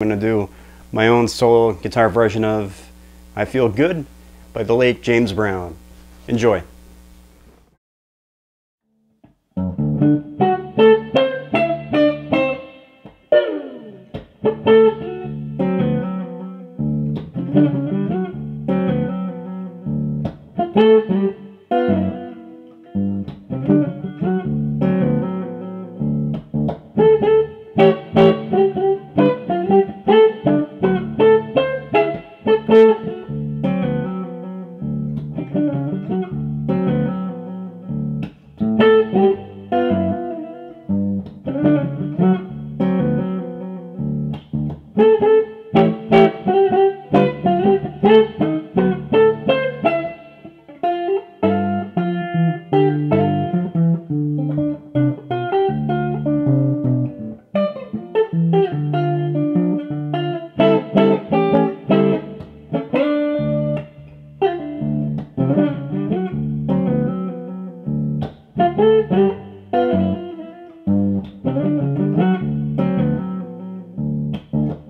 I'm going to do my own solo guitar version of I Feel Good by the late James Brown. Enjoy. Mm-hmm.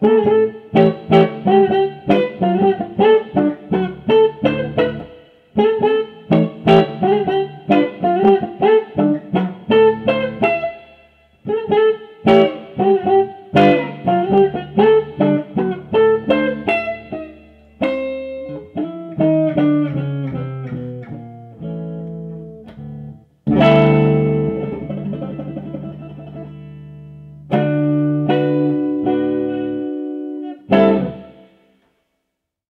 Thank you.